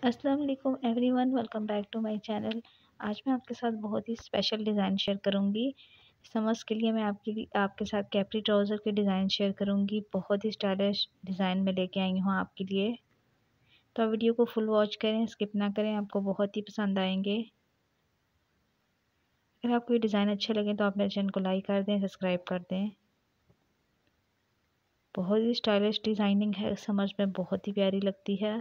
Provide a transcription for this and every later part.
अस्सलाम वालेकुम everyone welcome back to my channel आज मैं आपके साथ बहुत ही स्पेशल डिज़ाइन शेयर करूँगी। समर्स के लिए मैं आपके आपके साथ कैप्री ट्राउज़र के डिज़ाइन शेयर करूँगी। बहुत ही स्टाइलिश डिज़ाइन में लेके आई हूँ आपके लिए। तो वीडियो को फुल वॉच करें स्किप ना करें, आपको बहुत ही पसंद आएँगे। अगर आपको ये डिज़ाइन अच्छे लगे तो आप मेरे चैनल को लाइक कर दें सब्सक्राइब कर दें। बहुत ही स्टाइलिश डिज़ाइनिंग है समझ में बहुत ही प्यारी लगती है।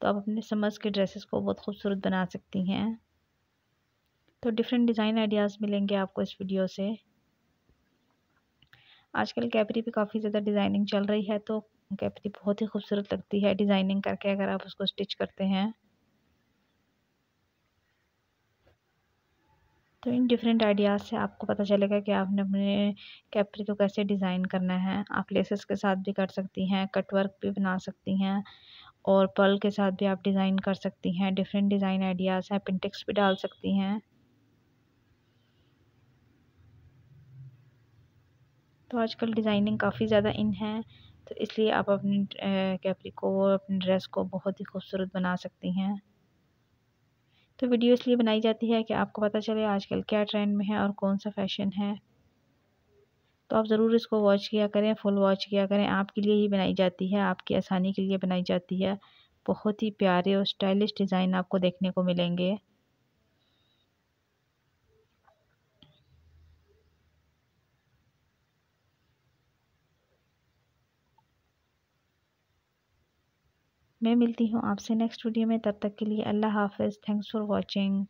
तो आप अपने समर्स के ड्रेसेस को बहुत खूबसूरत बना सकती हैं। तो डिफरेंट डिज़ाइन आइडियाज़ मिलेंगे आपको इस वीडियो से। आजकल कैपरी पे काफ़ी ज़्यादा डिज़ाइनिंग चल रही है तो कैपरी बहुत ही खूबसूरत लगती है डिज़ाइनिंग करके अगर आप उसको स्टिच करते हैं। तो इन डिफरेंट आइडियाज़ से आपको पता चलेगा कि आपने अपने कैपरी को कैसे डिज़ाइन करना है। आप लेसेस के साथ भी कर सकती हैं कटवर्क भी बना सकती हैं। और पर्ल के साथ भी आप डिज़ाइन कर सकती हैं, डिफरेंट डिज़ाइन आइडियाज़ हैं पिंटेक्स भी डाल सकती हैं। तो आजकल डिज़ाइनिंग काफ़ी ज़्यादा इन है तो इसलिए आप अपनी कैपरी को अपने ड्रेस को बहुत ही खूबसूरत बना सकती हैं। तो वीडियो इसलिए बनाई जाती है कि आपको पता चले आजकल क्या ट्रेंड में है और कौन सा फ़ैशन है। तो आप ज़रूर इसको वॉच किया करें, फुल वॉच किया करें। आपके लिए ही बनाई जाती है, आपकी आसानी के लिए बनाई जाती है। बहुत ही प्यारे और स्टाइलिश डिज़ाइन आपको देखने को मिलेंगे। मैं मिलती हूँ आपसे नेक्स्ट वीडियो में, तब तक के लिए अल्लाह हाफ़िज़। Thanks for watching.